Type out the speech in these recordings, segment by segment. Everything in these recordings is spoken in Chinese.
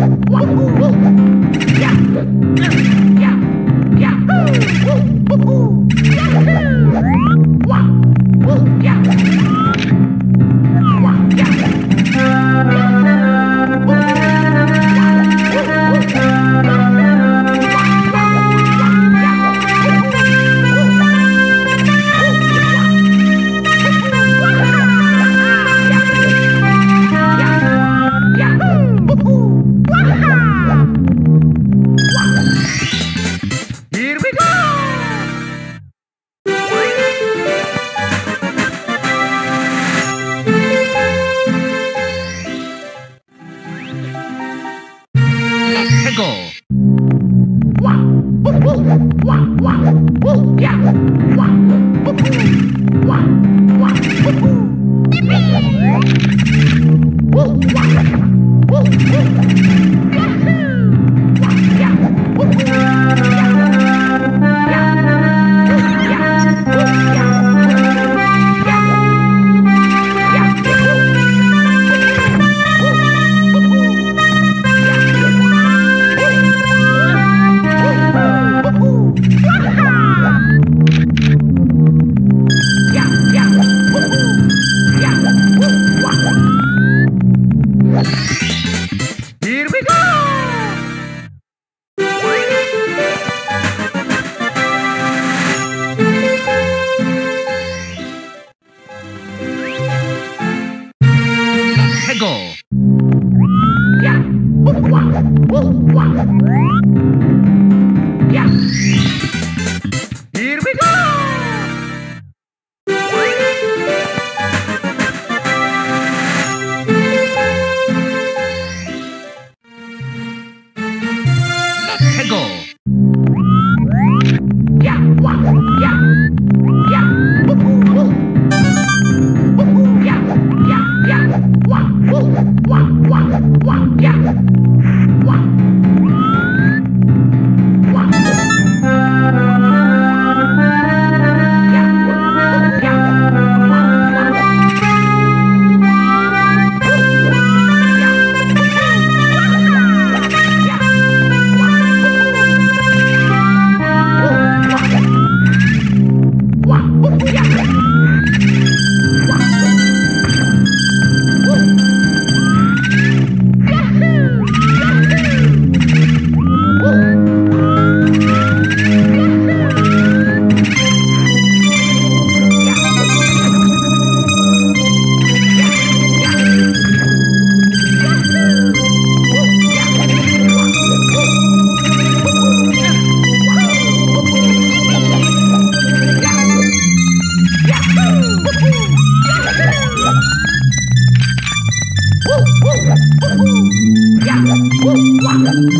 Here Woo! Woo! Woo! Thank you.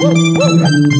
Woo!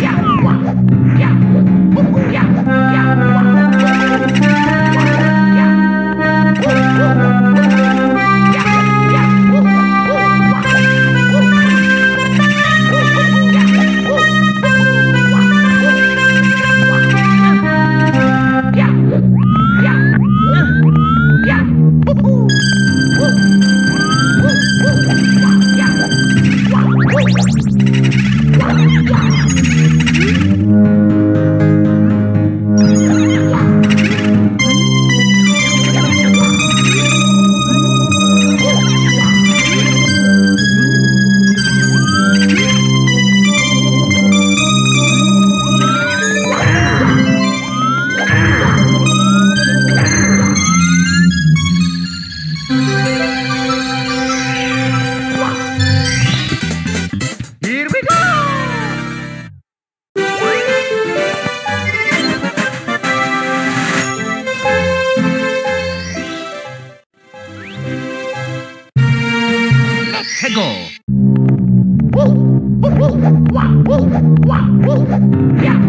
Yeah! Michael. Yeah.